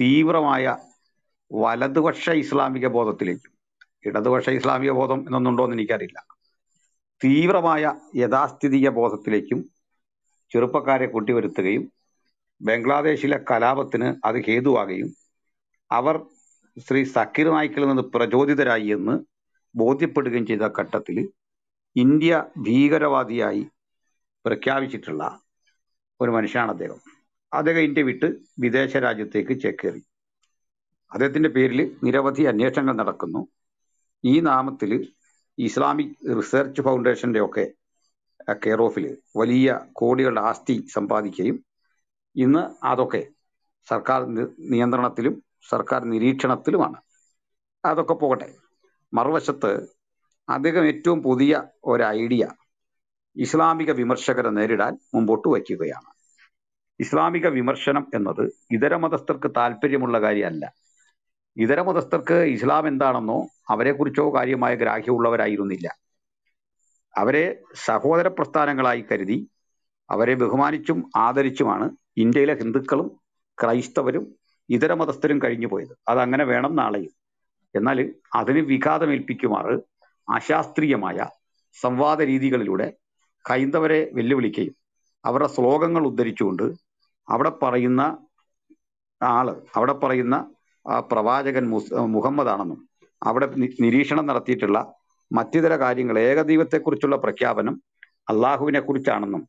തീവ്രമായ വലതുപക്ഷ ഇസ്ലാമിക ബോധത്തിലേക്കും. ഇടതുപക്ഷ ഇസ്ലാമിക ബോധം എന്നൊന്നുണ്ടോ എന്ന് എനിക്കറിയില്ല. തീവ്രമായ യഥാസ്ഥിതിക ബോധത്തിലേക്കും ചെറുപ്പക്കാരെ കൂട്ടിവരുത്തുകയും ബംഗ്ലാദേശിലെ കലാപത്തിന് അത് ഹേതുവാകുകയും അവർ ശ്രീ സക്കീർ നായിക്കിൽ നിന്ന് പ്രചോദിതരായി എന്ന് ബോധ്യപ്പെടുകയും ചെയ്ത ഘട്ടത്തിൽ ഇന്ത്യ ഭീകരവാദിയായി പ്രഖ്യാപിച്ചിട്ടുള്ള ഒരു മനുഷ്യനാണ് അദ്ദേഹം. അദ്ദേഹം ഇന്ത്യ വിട്ട് വിദേശ രാജ്യത്തേക്ക് ചേക്കേറി. അദ്ദേഹത്തിന്റെ പേരിൽ നിരവധി അന്വേഷണങ്ങൾ നടക്കുന്നു. ഈ നാമത്തിൽ ഇസ്ലാമിക് റിസർച്ച് ഫൗണ്ടേഷന്റെ ഒക്കെ കെയർ ഓഫിൽ വലിയ കോടികളുടെ ആസ്തി സമ്പാദിക്കുകയും ഇന്ന് അതൊക്കെ സർക്കാർ നിയന്ത്രണത്തിലും സർക്കാർ നിരീക്ഷണത്തിലുമാണ്. അതൊക്കെ പോകട്ടെ. മറുവശത്ത് അദ്ദേഹം ഏറ്റവും പുതിയ ഒരു ഐഡിയ ഇസ്ലാമിക വിമർശകരെ നേരിടാൻ മുമ്പോട്ട് വയ്ക്കുകയാണ്. ഇസ്ലാമിക വിമർശനം എന്നത് ഇതര മതസ്ഥർക്ക് താല്പര്യമുള്ള കാര്യമല്ല. ഇതര മതസ്ഥർക്ക് ഇസ്ലാം എന്താണെന്നോ അവരെക്കുറിച്ചോ കാര്യമായ ഗ്രാഹ്യമുള്ളവരായിരുന്നില്ല. അവരെ സഹോദര പ്രസ്ഥാനങ്ങളായി കരുതി അവരെ ബഹുമാനിച്ചും ആദരിച്ചുമാണ് ഇന്ത്യയിലെ ഹിന്ദുക്കളും ക്രൈസ്തവരും ഇതര മതസ്ഥരും കഴിഞ്ഞു പോയത്. അതങ്ങനെ വേണം നാളെയും. എന്നാൽ അതിന് വിഘാതമേൽപ്പിക്കുമാറ് അശാസ്ത്രീയമായ സംവാദ രീതികളിലൂടെ ഹൈന്ദവരെ വെല്ലുവിളിക്കുകയും അവരുടെ ശ്ലോകങ്ങൾ ഉദ്ധരിച്ചുകൊണ്ട് അവിടെ പറയുന്ന ആൾ അവിടെ പറയുന്ന പ്രവാചകൻ മുസ് മുഹമ്മദാണെന്നും അവിടെ നിരീക്ഷണം നടത്തിയിട്ടുള്ള മറ്റുതര കാര്യങ്ങൾ ഏകദൈവത്തെക്കുറിച്ചുള്ള പ്രഖ്യാപനം അള്ളാഹുവിനെ കുറിച്ചാണെന്നും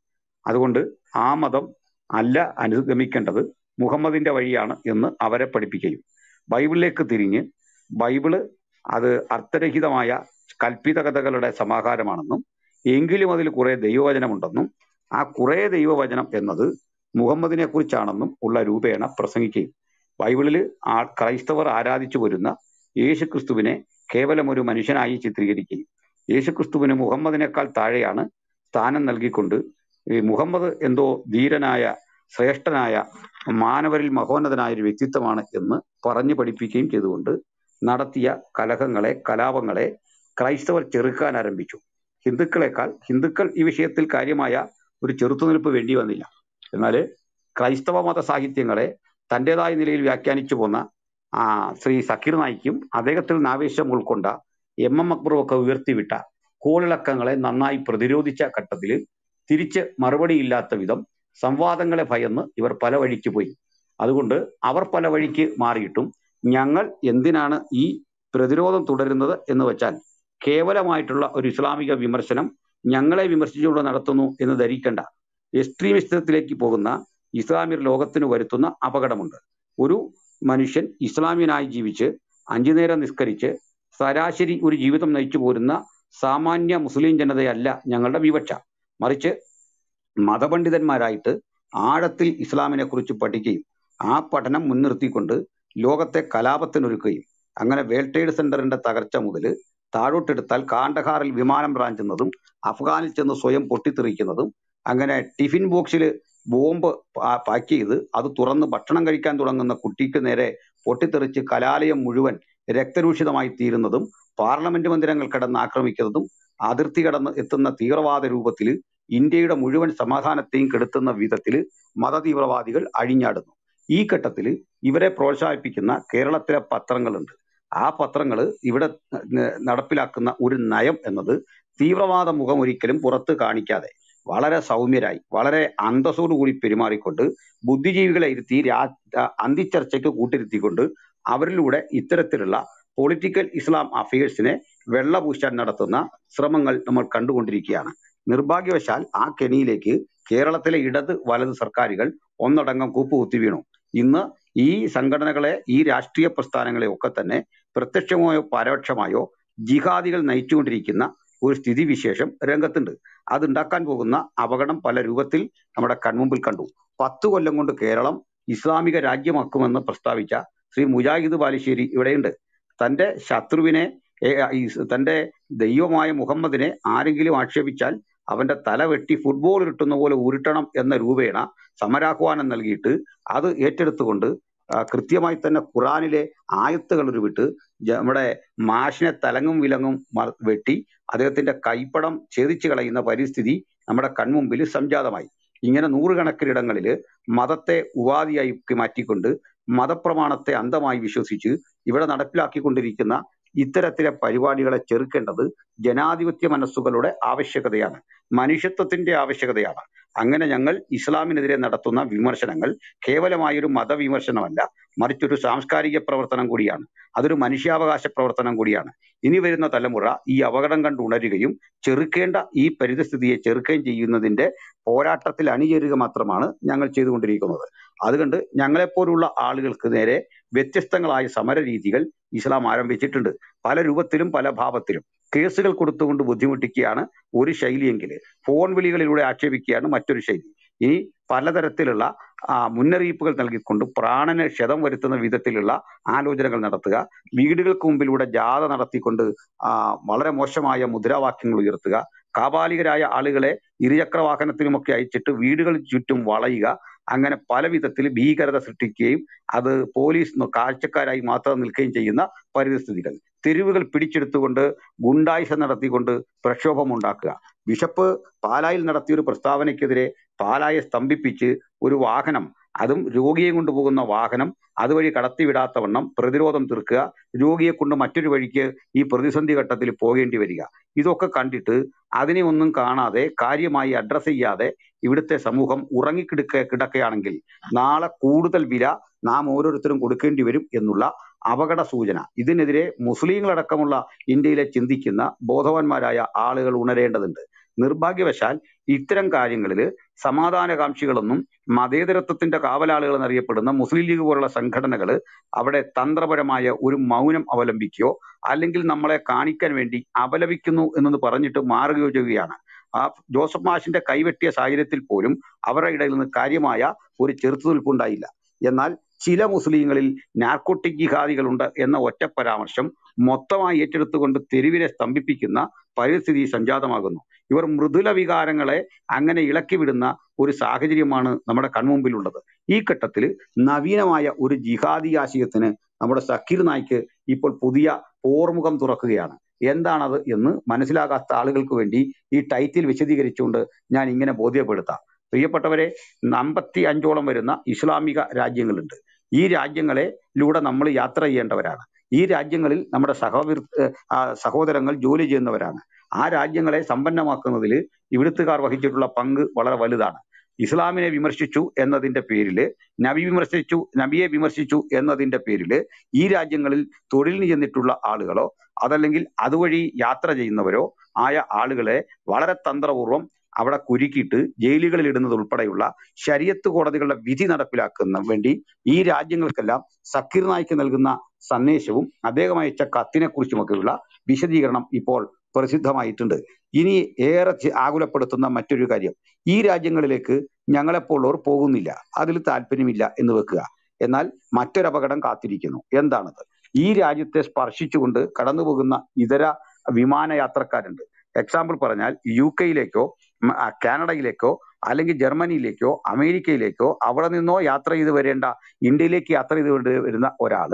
അതുകൊണ്ട് ആ മതം അല്ല അനുഗമിക്കേണ്ടത് മുഹമ്മദിന്റെ വഴിയാണ് എന്ന് അവരെ പഠിപ്പിക്കുകയും. ബൈബിളിലേക്ക് തിരിഞ്ഞ് ബൈബിൾ അത് അർത്ഥരഹിതമായ കൽപ്പിത കഥകളുടെ സമാഹാരമാണെന്നും എങ്കിലും അതിൽ കുറെ ദൈവവചനമുണ്ടെന്നും ആ കുറെ ദൈവവചനം എന്നത് മുഹമ്മദിനെ കുറിച്ചാണെന്നും ഉള്ള രൂപേണ പ്രസംഗിക്കുകയും. ബൈബിളിൽ ആ ക്രൈസ്തവർ ആരാധിച്ചു വരുന്ന യേശുക്രിസ്തുവിനെ കേവലം ഒരു മനുഷ്യനായി ചിത്രീകരിക്കുകയും യേശുക്രിസ്തുവിന് മുഹമ്മദിനേക്കാൾ താഴെയാണ് സ്ഥാനം നൽകിക്കൊണ്ട് ഈ മുഹമ്മദ് എന്തോ ധീരനായ ശ്രേഷ്ഠനായ മാനവരിൽ മഹോന്നതനായ ഒരു വ്യക്തിത്വമാണ് എന്ന് പറഞ്ഞു പഠിപ്പിക്കുകയും ചെയ്തുകൊണ്ട് നടത്തിയ കലഹങ്ങളെ കലാപങ്ങളെ ക്രൈസ്തവർ ചെറുക്കാൻ ആരംഭിച്ചു. ഹിന്ദുക്കളെക്കാൾ ഹിന്ദുക്കൾ ഈ വിഷയത്തിൽ കാര്യമായ ഒരു ചെറുത്തുനിൽപ്പ് വേണ്ടി വന്നില്ല. എന്നാൽ ക്രൈസ്തവ മത സാഹിത്യങ്ങളെ തന്റെതായ നിലയിൽ വ്യാഖ്യാനിച്ചു പോന്ന ശ്രീ സക്കീർ നായിക്കും അദ്ദേഹത്തിൽ നിന്ന് ആവേശം ഉൾക്കൊണ്ട എം എം അക്ബറും ഒക്കെ ഉയർത്തിവിട്ട കോളിളക്കങ്ങളെ നന്നായി പ്രതിരോധിച്ച ഘട്ടത്തിൽ തിരിച്ച് മറുപടിയില്ലാത്ത വിധം സംവാദങ്ങളെ ഭയന്ന് ഇവർ പല വഴിക്ക് പോയി. അതുകൊണ്ട് അവർ പല വഴിക്ക് മാറിയിട്ടും ഞങ്ങൾ എന്തിനാണ് ഈ പ്രതിരോധം തുടരുന്നത് എന്ന് വെച്ചാൽ കേവലമായിട്ടുള്ള ഒരു ഇസ്ലാമിക വിമർശനം ഞങ്ങളെ വിമർശിച്ചുകൊണ്ട് നടത്തുന്നു എന്ന് ധരിക്കേണ്ട. എക്സ്ട്രീമിസത്തിലേക്ക് പോകുന്ന ഇസ്ലാമിക ലോകത്തിന് വരുത്തുന്ന അപകടമുണ്ട്. ഒരു മനുഷ്യൻ ഇസ്ലാമിയനായി ജീവിച്ച് അഞ്ചു നേരം നിസ്കരിച്ച് ശരാശരി ഒരു ജീവിതം നയിച്ചു പോരുന്ന സാമാന്യ മുസ്ലിം ജനതയല്ല ഞങ്ങളുടെ വിവക്ഷ. മറിച്ച് മതപണ്ഡിതന്മാരായിട്ട് ആഴത്തിൽ ഇസ്ലാമിനെ കുറിച്ച് പഠിക്കുകയും ആ പഠനം മുൻനിർത്തിക്കൊണ്ട് ലോകത്തെ കലാപത്തിനൊരുക്കുകയും അങ്ങനെ വേൾഡ് ട്രേഡ് സെന്ററിന്റെ തകർച്ച മുതൽ താഴോട്ടെടുത്താൽ കാണ്ടഹാറിൽ വിമാനം റാഞ്ചുന്നതും അഫ്ഗാനിൽ ചെന്ന് സ്വയം പൊട്ടിത്തെറിക്കുന്നതും അങ്ങനെ ടിഫിൻ ബോക്സിൽ ബോംബ് പാക്ക് ചെയ്ത് അത് തുറന്ന് ഭക്ഷണം കഴിക്കാൻ തുടങ്ങുന്ന കുട്ടിക്ക് നേരെ പൊട്ടിത്തെറിച്ച് കലാലയം മുഴുവൻ രക്തരൂഷിതമായി തീരുന്നതും പാർലമെന്റ് മന്ദിരങ്ങൾ കടന്ന് ആക്രമിക്കുന്നതും അതിർത്തി കടന്ന് എത്തുന്ന തീവ്രവാദ രൂപത്തിൽ ഇന്ത്യയുടെ മുഴുവൻ സമാധാനത്തെയും കെടുത്തുന്ന വിധത്തിൽ മതതീവ്രവാദികൾ അഴിഞ്ഞാടുന്നു. ഈ ഘട്ടത്തിൽ ഇവരെ പ്രോത്സാഹിപ്പിക്കുന്ന കേരളത്തിലെ പത്രങ്ങളുണ്ട്. ആ പത്രങ്ങൾ ഇവിടെ നടപ്പിലാക്കുന്ന ഒരു നയം എന്നത് തീവ്രവാദ മുഖം ഒരിക്കലും പുറത്ത് കാണിക്കാതെ വളരെ സൗമ്യരായി വളരെ അന്തസ്സോടുകൂടി പെരുമാറിക്കൊണ്ട് ബുദ്ധിജീവികളെ ഇരുത്തി രാ അന്തിച്ചർച്ചയ്ക്ക് കൂട്ടിരുത്തിക്കൊണ്ട് അവരിലൂടെ ഇത്തരത്തിലുള്ള പൊളിറ്റിക്കൽ ഇസ്ലാം അഫയേഴ്സിനെ വെള്ളപൂശാൻ നടത്തുന്ന ശ്രമങ്ങൾ നമ്മൾ കണ്ടുകൊണ്ടിരിക്കുകയാണ്. നിർഭാഗ്യവശാൽ ആ കെണിയിലേക്ക് കേരളത്തിലെ ഇടത് വലത് സർക്കാരുകൾ ഒന്നടങ്കം കൂപ്പുകുത്തി വീണു. ഇന്ന് ഈ സംഘടനകളെ ഈ രാഷ്ട്രീയ പ്രസ്ഥാനങ്ങളെ ഒക്കെ തന്നെ പ്രത്യക്ഷമായോ പരോക്ഷമായോ ജിഹാദികൾ നയിച്ചുകൊണ്ടിരിക്കുന്ന ഒരു സ്ഥിതിവിശേഷം രംഗത്തുണ്ട്. അതുണ്ടാക്കാൻ പോകുന്ന അപകടം പല രൂപത്തിൽ നമ്മുടെ കൺമുമ്പിൽ കണ്ടു. പത്ത് കൊല്ലം കൊണ്ട് കേരളം ഇസ്ലാമിക രാജ്യമാക്കുമെന്ന് പ്രസ്താവിച്ച ശ്രീ മുജാഹിദ് ബാലുശ്ശേരി ഇവിടെയുണ്ട്. തന്റെ ശത്രുവിനെ തന്റെ ദൈവമായ മുഹമ്മദിനെ ആരെങ്കിലും ആക്ഷേപിച്ചാൽ അവന്റെ തല വെട്ടി ഫുട്ബോൾ ഉരുട്ടുന്ന പോലെ ഉരുട്ടണം എന്ന രൂപേണ സമരാഹ്വാനം നൽകിയിട്ട് അത് ഏറ്റെടുത്തുകൊണ്ട് കൃത്യമായി തന്നെ ഖുറാനിലെ ആയത്തുകൾ ഉരുവിട്ട് നമ്മുടെ മാഷിനെ തലങ്ങും വിലങ്ങും വെട്ടി അദ്ദേഹത്തിന്റെ കൈപ്പടം ഛേദിച്ചു കളയുന്ന പരിസ്ഥിതി നമ്മുടെ കൺമുമ്പിൽ സംജാതമായി. ഇങ്ങനെ നൂറുകണക്കിനിടങ്ങളിൽ മതത്തെ ഉപാധിയായി മാറ്റിക്കൊണ്ട് മതപ്രമാണത്തെ അന്ധമായി വിശ്വസിച്ച് ഇവിടെ നടപ്പിലാക്കിക്കൊണ്ടിരിക്കുന്ന ഇത്തരത്തിലെ പരിപാടികളെ ചെറുക്കേണ്ടത് ജനാധിപത്യ മനസ്സുകളുടെ ആവശ്യകതയാണ്. മനുഷ്യത്വത്തിന്റെ ആവശ്യകതയാണ്. അങ്ങനെ ഞങ്ങൾ ഇസ്ലാമിനെതിരെ നടത്തുന്ന വിമർശനങ്ങൾ കേവലമായൊരു മതവിമർശനമല്ല മറിച്ചൊരു സാംസ്കാരിക പ്രവർത്തനം കൂടിയാണ് അതൊരു മനുഷ്യാവകാശ പ്രവർത്തനം കൂടിയാണ്. ഇനി വരുന്ന തലമുറ ഈ അപകടം കണ്ട് ഉണരുകയും ചെറുക്കേണ്ട ഈ പരിതസ്ഥിതിയെ ചെറുക്കുകയും ചെയ്യുന്നതിന്റെ പോരാട്ടത്തിൽ അണിചേരുക മാത്രമാണ് ഞങ്ങൾ ചെയ്തുകൊണ്ടിരിക്കുന്നത്. അതുകൊണ്ട് ഞങ്ങളെപ്പോലുള്ള ആളുകൾക്ക് നേരെ വ്യത്യസ്തങ്ങളായ സമര രീതികൾ ഇസ്ലാം ആരംഭിച്ചിട്ടുണ്ട്. പല രൂപത്തിലും പല ഭാവത്തിലും. കേസുകൾ കൊടുത്തുകൊണ്ട് ബുദ്ധിമുട്ടിക്കുകയാണ് ഒരു ശൈലിയെങ്കിൽ. ഫോൺ വിളികളിലൂടെ ആക്ഷേപിക്കുകയാണ് മറ്റൊരു ശൈലി. ഇനി പലതരത്തിലുള്ള മുന്നറിയിപ്പുകൾ നൽകിക്കൊണ്ട് പ്രാണന് ക്ഷതം വരുത്തുന്ന വിധത്തിലുള്ള ആലോചനകൾ നടത്തുക. വീടുകൾക്ക് മുമ്പിലൂടെ ജാഥ നടത്തിക്കൊണ്ട് വളരെ മോശമായ മുദ്രാവാക്യങ്ങൾ ഉയർത്തുക. കാബാലികരായ ആളുകളെ ഇരുചക്ര വാഹനത്തിലുമൊക്കെ അയച്ചിട്ട് വീടുകളിൽ ചുറ്റും വളയുക. അങ്ങനെ പല വിധത്തിൽ ഭീകരത സൃഷ്ടിക്കുകയും അത് പോലീസ് കാഴ്ചക്കാരായി മാത്രം നിൽക്കുകയും ചെയ്യുന്ന പരിതസ്ഥിതികൾ. തെരുവുകൾ പിടിച്ചെടുത്തുകൊണ്ട് ഗുണ്ടായിസം നടത്തിക്കൊണ്ട് പ്രക്ഷോഭം ഉണ്ടാക്കുക. ബിഷപ്പ് പാലായിൽ നടത്തിയ ഒരു പ്രസ്താവനയ്ക്കെതിരെ പാലായെ സ്തംഭിപ്പിച്ച് ഒരു വാഹനം അതും രോഗിയെ കൊണ്ടുപോകുന്ന വാഹനം അതുവഴി കടത്തിവിടാത്ത വണ്ണം പ്രതിരോധം തീർക്കുക രോഗിയെ കൊണ്ട് മറ്റൊരു വഴിക്ക് ഈ പ്രതിസന്ധി ഘട്ടത്തിൽ പോകേണ്ടി വരിക. ഇതൊക്കെ കണ്ടിട്ട് അതിനെ ഒന്നും കാണാതെ കാര്യമായി അഡ്രസ് ചെയ്യാതെ ഇവിടുത്തെ സമൂഹം ഉറങ്ങിക്കിടക്ക കിടക്കുകയാണെങ്കിൽ നാളെ കൂടുതൽ വില നാം ഓരോരുത്തരും കൊടുക്കേണ്ടി വരും എന്നുള്ള അപകട സൂചന. ഇതിനെതിരെ മുസ്ലിങ്ങളടക്കമുള്ള ഇന്ത്യയിലെ ചിന്തിക്കുന്ന ബോധവാന്മാരായ ആളുകൾ ഉണരേണ്ടതുണ്ട്. നിർഭാഗ്യവശാൽ ഇത്തരം കാര്യങ്ങളിൽ സമാധാനകാംക്ഷികളൊന്നും മതേതരത്വത്തിന്റെ കാവലാളുകൾ എന്നറിയപ്പെടുന്ന മുസ്ലിം ലീഗ് പോലുള്ള സംഘടനകൾ അവിടെ തന്ത്രപരമായ ഒരു മൗനം അവലംബിക്കുകയോ അല്ലെങ്കിൽ നമ്മളെ കാണിക്കാൻ വേണ്ടി അപലപിക്കുന്നു എന്നൊന്ന് പറഞ്ഞിട്ട് മാറുകയോ ചെയ്യുകയാണ്. ആ ജോസഫ് മാഷിന്റെ കൈവെട്ടിയ സാഹചര്യത്തിൽ പോലും അവരുടെ ഇടയിൽ നിന്ന് കാര്യമായ ഒരു ചെറുത്തുനിൽപ്പുണ്ടായില്ല. എന്നാൽ ചില മുസ്ലിങ്ങളിൽ നാർക്കോട്ടിക് ജിഹാദികളുണ്ട് എന്ന ഒറ്റ പരാമർശം മൊത്തമായി ഏറ്റെടുത്തുകൊണ്ട് തെരുവിനെ സ്തംഭിപ്പിക്കുന്ന പരിസ്ഥിതി സംജാതമാകുന്നു. ഇവർ മൃദുല വികാരങ്ങളെ അങ്ങനെ ഇളക്കിവിടുന്ന ഒരു സാഹചര്യമാണ് നമ്മുടെ കൺമുമ്പിലുള്ളത്. ഈ ഘട്ടത്തിൽ നവീനമായ ഒരു ജിഹാദി ആശയത്തിന് നമ്മുടെ സക്കീർ നായിക്ക് ഇപ്പോൾ പുതിയ പോർമുഖം തുറക്കുകയാണ്. എന്താണത് എന്ന് മനസ്സിലാകാത്ത ആളുകൾക്ക് വേണ്ടി ഈ ടൈറ്റിൽ വിശദീകരിച്ചുകൊണ്ട് ഞാൻ ഇങ്ങനെ ബോധ്യപ്പെടുത്താം. പ്രിയപ്പെട്ടവരെ അമ്പത്തി അഞ്ചോളം വരുന്ന ഇസ്ലാമിക രാജ്യങ്ങളുണ്ട്. ഈ രാജ്യങ്ങളിലൂടെ നമ്മൾ യാത്ര ചെയ്യേണ്ടവരാണ്. ഈ രാജ്യങ്ങളിൽ നമ്മുടെ സഹോദര സഹോദരങ്ങൾ ജോലി ചെയ്യുന്നവരാണ്. ആ രാജ്യങ്ങളെ സമ്പന്നമാക്കുന്നതിൽ ഇവിടുത്തുകാർ വഹിച്ചിട്ടുള്ള പങ്ക് വളരെ വലുതാണ്. ഇസ്ലാമിനെ വിമർശിച്ചു എന്നതിന്റെ പേരിൽ നബി വിമർശിച്ചു നബിയെ വിമർശിച്ചു എന്നതിന്റെ പേരിൽ ഈ രാജ്യങ്ങളിൽ തൊഴിലിന് ചെന്നിട്ടുള്ള ആളുകളോ അതല്ലെങ്കിൽ അതുവഴി യാത്ര ചെയ്യുന്നവരോ ആയ ആളുകളെ വളരെ തന്ത്രപൂർവം അവിടെ കുരുക്കിയിട്ട് ജയിലുകളിൽ ഇടുന്നത് ഉൾപ്പെടെയുള്ള ശരിയത്ത് കോടതികളുടെ വിധി നടപ്പിലാക്കുന്ന വേണ്ടി ഈ രാജ്യങ്ങൾക്കെല്ലാം സക്കീർ നായിക്ക് നൽകുന്ന സന്ദേശവും അദ്ദേഹം അയച്ച കത്തിനെ കുറിച്ചുമൊക്കെയുള്ള വിശദീകരണം ഇപ്പോൾ പ്രസിദ്ധമായിട്ടുണ്ട്. ഇനി ഏറെ ആകുലപ്പെടുത്തുന്ന മറ്റൊരു കാര്യം ഈ രാജ്യങ്ങളിലേക്ക് ഞങ്ങളെപ്പോലുള്ളവർ പോകുന്നില്ല അതിൽ താല്പര്യമില്ല എന്ന് വെക്കുക. എന്നാൽ മറ്റൊരപകടം കാത്തിരിക്കുന്നു. എന്താണത്? ഈ രാജ്യത്തെ സ്പർശിച്ചുകൊണ്ട് കടന്നുപോകുന്ന ഇതര വിമാനയാത്രക്കാരുണ്ട്. എക്സാമ്പിൾ പറഞ്ഞാൽ യു കെയിലേക്കോ കാനഡയിലേക്കോ അല്ലെങ്കിൽ ജർമ്മനിയിലേക്കോ അമേരിക്കയിലേക്കോ അവിടെ നിന്നോ യാത്ര ചെയ്ത് വരേണ്ട ഇന്ത്യയിലേക്ക് യാത്ര ചെയ്ത് വരുന്ന ഒരാൾ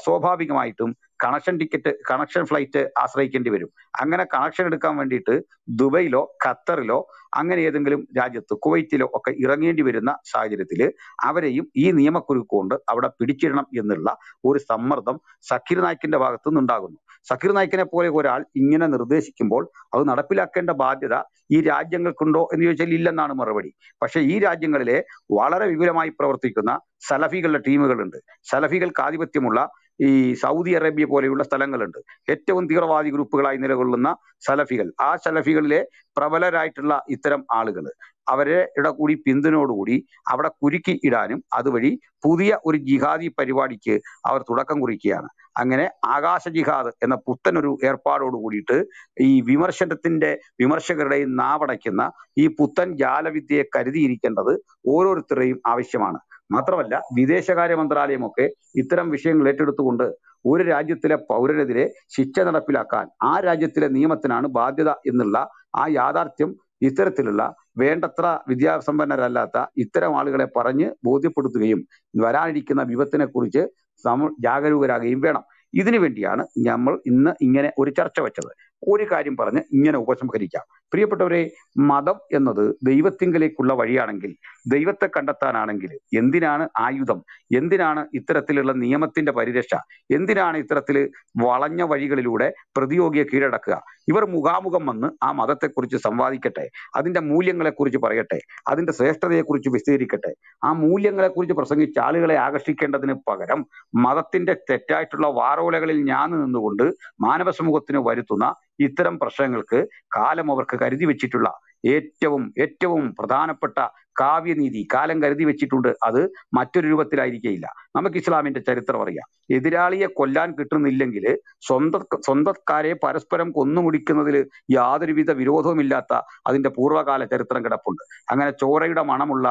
സ്വാഭാവികമായിട്ടും കണക്ഷൻ ടിക്കറ്റ് കണക്ഷൻ ഫ്ലൈറ്റ് ആശ്രയിക്കേണ്ടി വരും. അങ്ങനെ കണക്ഷൻ എടുക്കാൻ വേണ്ടിയിട്ട് ദുബൈയിലോ ഖത്തറിലോ അങ്ങനെ ഏതെങ്കിലും രാജ്യത്ത് കുവൈറ്റിലോ ഒക്കെ ഇറങ്ങേണ്ടി വരുന്ന സാഹചര്യത്തിൽ അവരെയും ഈ നിയമക്കുരുക്ക് കൊണ്ട് അവിടെ പിടിച്ചിടണം എന്നുള്ള ഒരു സമ്മർദ്ദം സക്കീർ നായിക്കിന്റെ ഭാഗത്തു നിന്നുണ്ടാകുന്നു സക്കീർ നായിക്കിനെ പോലെ ഒരാൾ ഇങ്ങനെ നിർദ്ദേശിക്കുമ്പോൾ അത് നടപ്പിലാക്കേണ്ട ബാധ്യത ഈ രാജ്യങ്ങൾക്കുണ്ടോ എന്ന് ചോദിച്ചാൽ ഇല്ലെന്നാണ് മറുപടി. പക്ഷേ ഈ രാജ്യങ്ങളിലെ വളരെ വിപുലമായി പ്രവർത്തിക്കുന്ന സലഫികളുടെ ടീമുകളുണ്ട്. സലഫികൾക്ക് ആധിപത്യമുള്ള ഈ സൗദി അറേബ്യ പോലെയുള്ള സ്ഥലങ്ങളുണ്ട്. ഏറ്റവും തീവ്രവാദി ഗ്രൂപ്പുകളായി നിലകൊള്ളുന്ന സലഫികൾ. ആ സലഫികളിലെ പ്രബലരായിട്ടുള്ള ഇത്തരം ആളുകൾ അവരുടെ കൂടി പിന്തുണയോടുകൂടി അവിടെ കുരുക്കി ഇടാനും അതുവഴി പുതിയ ഒരു ജിഹാദി പരിപാടിക്ക് അവർ തുടക്കം കുറിക്കുകയാണ്. അങ്ങനെ ആകാശ ജിഹാദ് എന്ന പുത്തനൊരു ഏർപ്പാടോട് കൂടിയിട്ട് ഈ വിമർശനത്തിന്റെ വിമർശകരുടെയും നാവടയ്ക്കുന്ന ഈ പുത്തൻ ജാലവിദ്യയെ കരുതിയിരിക്കേണ്ടത് ഓരോരുത്തരുടെയും ആവശ്യമാണ്. മാത്രമല്ല വിദേശകാര്യ മന്ത്രാലയമൊക്കെ ഇത്തരം വിഷയങ്ങൾ ഏറ്റെടുത്തുകൊണ്ട് ഒരു രാജ്യത്തിലെ പൗരനെതിരെ ശിക്ഷ നടപ്പിലാക്കാൻ ആ രാജ്യത്തിലെ നിയമത്തിനാണ് ബാധ്യത എന്നുള്ള ആ യാഥാർത്ഥ്യം ഇത്തരത്തിലുള്ള വേണ്ടത്ര വിദ്യാസമ്പന്നരല്ലാത്ത ഇത്തരം ആളുകളെ പറഞ്ഞ് ബോധ്യപ്പെടുത്തുകയും വരാനിരിക്കുന്ന വിപത്തിനെ കുറിച്ച് സമ ജാഗരൂകരാകുകയും വേണം. ഇതിനു വേണ്ടിയാണ് നമ്മൾ ഇന്ന് ഇങ്ങനെ ഒരു ചർച്ച വെച്ചത്. ഒരു കാര്യം പറഞ്ഞ് ഇങ്ങനെ ഉപസംഹരിക്കാം. പ്രിയപ്പെട്ടവരെ മതം എന്നത് ദൈവത്തിങ്കലേക്കുള്ള വഴിയാണെങ്കിൽ ദൈവത്തെ കണ്ടെത്താനാണെങ്കിൽ എന്തിനാണ് ആയുധം? എന്തിനാണ് ഇത്തരത്തിലുള്ള നിയമത്തിന്റെ പരിരക്ഷ? എന്തിനാണ് ഇത്തരത്തിൽ വളഞ്ഞ വഴികളിലൂടെ പ്രതിയോഗിയെ കീഴടക്കുക? ഇവർ മുഖാമുഖം വന്ന് ആ മതത്തെക്കുറിച്ച് സംവാദിക്കട്ടെ അതിന്റെ മൂല്യങ്ങളെക്കുറിച്ച് പറയട്ടെ അതിന്റെ ശ്രേഷ്ഠതയെക്കുറിച്ച് വിശദീകരിക്കട്ടെ. ആ മൂല്യങ്ങളെക്കുറിച്ച് പ്രസംഗിച്ച് ആളുകളെ ആകർഷിക്കേണ്ടതിന് പകരം മതത്തിന്റെ തെറ്റായിട്ടുള്ള വാറോലകളിൽ ഞാൻ നിന്നുകൊണ്ട് മാനവ സമൂഹത്തിന് വരുത്തുന്ന ഇത്തരം പ്രശ്നങ്ങൾക്ക് കാലം അവർക്ക് കരുതി വെച്ചിട്ടുള്ള ഏറ്റവും ഏറ്റവും പ്രധാനപ്പെട്ട കാവ്യനീതി കാലം കരുതി വെച്ചിട്ടുണ്ട് അത് മറ്റൊരു രൂപത്തിലായിരിക്കുകയില്ല നമുക്ക് ഇസ്ലാമിന്റെ ചരിത്രം അറിയാം. എതിരാളിയെ കൊല്ലാൻ കിട്ടുന്നില്ലെങ്കിൽ സ്വന്ത സ്വന്തക്കാരെ പരസ്പരം കൊന്നുമുടിക്കുന്നതിൽ യാതൊരുവിധ വിരോധവുമില്ലാത്ത അതിന്റെ പൂർവകാല ചരിത്രം കിടപ്പുണ്ട്. അങ്ങനെ ചോരയുടെ മണമുള്ള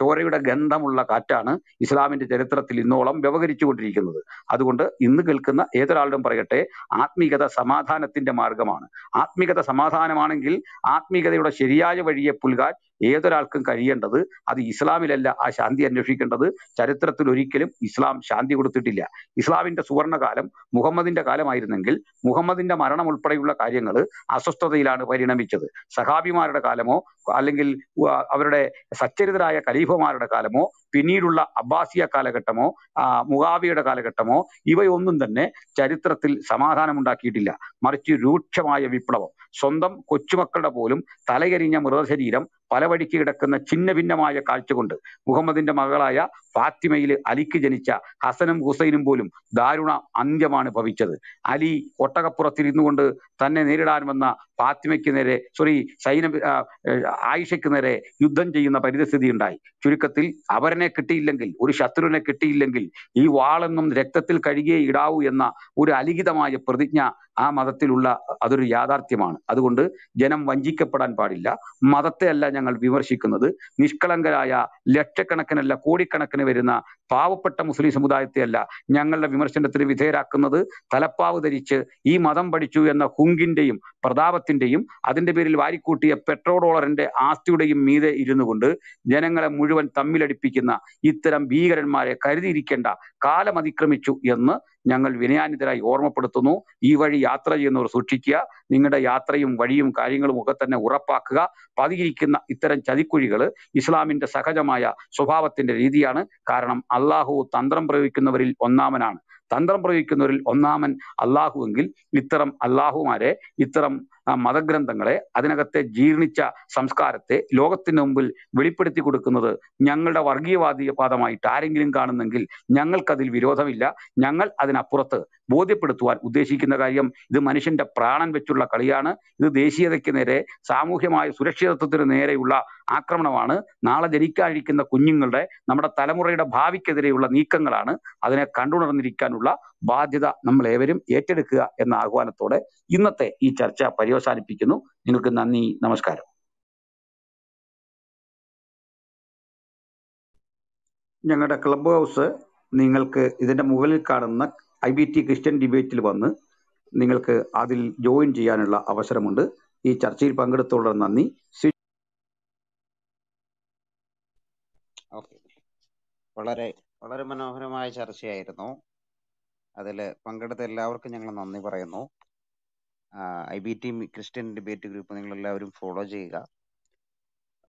ചോരയുടെ ഗന്ധമുള്ള കാറ്റാണ് ഇസ്ലാമിന്റെ ചരിത്രത്തിൽ ഇന്നോളം വ്യവഹരിച്ചു കൊണ്ടിരിക്കുന്നത് അതുകൊണ്ട് ഇന്ന് കേൾക്കുന്ന ഏതൊരാളും പറയട്ടെ ആത്മീകത സമാധാനത്തിന്റെ മാർഗമാണ്. ആത്മീകത സമാധാനമാണെങ്കിൽ ആത്മീകതയുടെ ശരിയായ വഴിയെ പുൽകാൻ ഏതൊരാൾക്കും കഴിയേണ്ടത് അത് ഇസ്ലാമിലല്ല ആ ശാന്തി അന്വേഷിക്കേണ്ടത്. ചരിത്രത്തിൽ ഒരിക്കലും ഇസ്ലാം ശാന്തി കൊടുത്തിട്ടില്ല. ഇസ്ലാമിന്റെ സുവർണകാലം മുഹമ്മദിന്റെ കാലമായിരുന്നെങ്കിൽ മുഹമ്മദിന്റെ മരണം ഉൾപ്പെടെയുള്ള കാര്യങ്ങൾ അസ്വസ്ഥതയിലാണ് പരിണമിച്ചത്. സഹാബിമാരുടെ കാലമോ അല്ലെങ്കിൽ അവരുടെ അവരുടെ സച്ചരിതരായ ഖലീഫമാരുടെ കാലമോ പിന്നീടുള്ള അബ്ബാസിയ കാലഘട്ടമോ മുഗാബിയുടെ കാലഘട്ടമോ ഇവയൊന്നും തന്നെ ചരിത്രത്തിൽ സമാധാനമുണ്ടാക്കിയിട്ടില്ല. മറിച്ച് രൂക്ഷമായ വിപ്ലവം. സ്വന്തം കൊച്ചുമക്കളുടെ പോലും തലകരിഞ്ഞ മൃതശരീരം പല വഴിക്ക് കിടക്കുന്ന ഛിന്ന ഭിന്നമായ കാഴ്ച കൊണ്ട് മുഹമ്മദിന്റെ മകളായ ഫാത്തിമയിൽ അലിക്ക് ജനിച്ച ഹസനും ഹുസൈനും പോലും ദാരുണ അന്ത്യമാണ് ഭവിച്ചത്. അലി ഒട്ടകപ്പുറത്തിരുന്നു കൊണ്ട് തന്നെ നേരിടാൻ വന്ന ഫാത്തിമയ്ക്ക് നേരെ സോറി സൈന ആയിഷയ്ക്ക് നേരെ യുദ്ധം ചെയ്യുന്ന പരിതസ്ഥിതി ഉണ്ടായി ചുരുക്കത്തിൽ അവരനെ കിട്ടിയില്ലെങ്കിൽ ഒരു ശത്രുവിനെ കിട്ടിയില്ലെങ്കിൽ ഈ വാളെന്നും രക്തത്തിൽ കഴുകിയേ ഇടാവൂ എന്ന ഒരു അലിഖിതമായ പ്രതിജ്ഞ ആ മതത്തിലുള്ള അതൊരു യാഥാർത്ഥ്യമാണ്. അതുകൊണ്ട് ജനം വഞ്ചിക്കപ്പെടാൻ പാടില്ല. മതത്തെ അല്ല ഞങ്ങൾ വിമർശിക്കുന്നത്. നിഷ്കളങ്കരായ ലക്ഷക്കണക്കിനല്ല കോടിക്കണക്കിന് വരുന്ന പാവപ്പെട്ട മുസ്ലിം സമുദായത്തെ അല്ല ഞങ്ങളുടെ വിമർശനത്തിന് വിധേയരാക്കുന്നത്. തലപ്പാവ് ധരിച്ച് ഈ മതം പഠിച്ചു എന്ന ഹുങ്കിന്റെയും പ്രതാപത്തിന്റെയും അതിന്റെ പേരിൽ വാരിക്കൂട്ടിയ പെട്രോൾ ഡോളറിന്റെ ആസ്തിയുടെയും മീതെ ഇരുന്നു കൊണ്ട് ജനങ്ങളെ മുഴുവൻ തമ്മിലടിപ്പിക്കുന്ന ഇത്തരം ഭീകരന്മാരെ കരുതിയിരിക്കേണ്ട കാലം അതിക്രമിച്ചു എന്ന് ഞങ്ങൾ വിനയാനിതരായി ഓർമ്മപ്പെടുത്തുന്നു. ഈ വഴി യാത്ര ചെയ്യുന്നവർ സൂക്ഷിക്കുക. നിങ്ങളുടെ യാത്രയും വഴിയും കാര്യങ്ങളും ഒക്കെ തന്നെ ഉറപ്പാക്കുക. പതിയിരിക്കുന്ന ഇത്തരം ചതിക്കുഴികൾ ഇസ്ലാമിന്റെ സഹജമായ സ്വഭാവത്തിന്റെ രീതിയാണ്. കാരണം അള്ളാഹു തന്ത്രം പ്രയോഗിക്കുന്നവരിൽ ഒന്നാമനാണ്. തന്ത്രം പ്രയോഗിക്കുന്നവരിൽ ഒന്നാമൻ അള്ളാഹുവെങ്കിൽ ഇത്തരം അള്ളാഹുമാരെ ഇത്തരം ആ, മതഗ്രന്ഥങ്ങളെ അതിനകത്തെ ജീർണിച്ച സംസ്കാരത്തെ ലോകത്തിന് മുമ്പിൽ വെളിപ്പെടുത്തി കൊടുക്കുന്നത് ഞങ്ങളുടെ വർഗീയവാദിവാദമായിട്ട് ആരെങ്കിലും കാണുന്നെങ്കിൽ ഞങ്ങൾക്കതിൽ വിരോധമില്ല. ഞങ്ങൾ അതിനപ്പുറത്ത് ബോധ്യപ്പെടുത്തുവാൻ ഉദ്ദേശിക്കുന്ന കാര്യം ഇത് മനുഷ്യന്റെ പ്രാണൻ വെച്ചുള്ള കളിയാണ്. ഇത് ദേശീയതയ്ക്ക് നേരെ സാമൂഹ്യമായ സുരക്ഷിതത്വത്തിന് നേരെയുള്ള ആക്രമണമാണ്. നാളെ ജനിക്കാനിരിക്കുന്ന കുഞ്ഞുങ്ങളുടെ നമ്മുടെ തലമുറയുടെ ഭാവിക്കെതിരെയുള്ള നീക്കങ്ങളാണ്. അതിനെ കണ്ടുണർന്നിരിക്കാനുള്ള ബാധ്യത നമ്മൾ ഏവരും ഏറ്റെടുക്കുക എന്ന ആഹ്വാനത്തോടെ ഇന്നത്തെ ഈ ചർച്ച പര്യവസാനിപ്പിക്കുന്നു. നിങ്ങൾക്ക് നന്ദി നമസ്കാരം. ഞങ്ങളുടെ ക്ലബ് ഹൗസ് നിങ്ങൾക്ക് ഇതിന്റെ മുകളിൽ കാണുന്ന ഐ ബി ടി ക്രിസ്ത്യൻ ഡിബേറ്റിൽ വന്ന് നിങ്ങൾക്ക് അതിൽ ജോയിൻ ചെയ്യാനുള്ള അവസരമുണ്ട്. ഈ ചർച്ചയിൽ പങ്കെടുത്തുള്ള നന്ദി. വളരെ വളരെ മനോഹരമായ ചർച്ചയായിരുന്നു. അതിൽ പങ്കെടുത്ത എല്ലാവർക്കും ഞങ്ങൾ നന്ദി പറയുന്നു. I B T Christian debate group നിങ്ങൾ എല്ലാവരും ഫോളോ ചെയ്യുക.